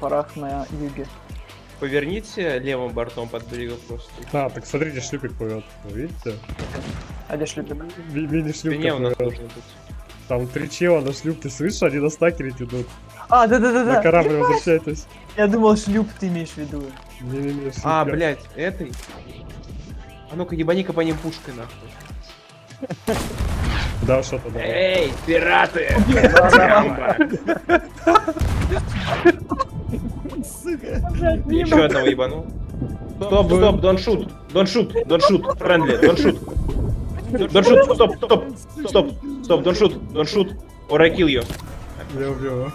парах на юге. Поверните левым бортом под берегом просто. А, так смотрите, шлюпик плывет. Видите? А где шлюпик? Ми- Мини Спине шлюпка у нас должен быть. Там три чела на шлюпке, слышишь, они на стакере идут. А, На да-да-да-да. корабль возвращайтесь. Я думал, шлюп ты имеешь в виду. Не-не-не, А, блядь, этой? А ну-ка, ебани-ка по ним пушкой, нахуй. Да, что-то да. Эй, пираты! Еще одного ебанул. Стоп, стоп, don't shoot, don't shoot, don't shoot, friendly, don't shoot. Don't shoot, стоп, стоп, стоп, стоп, don't shoot, don't shoot, or I kill you. Я убил.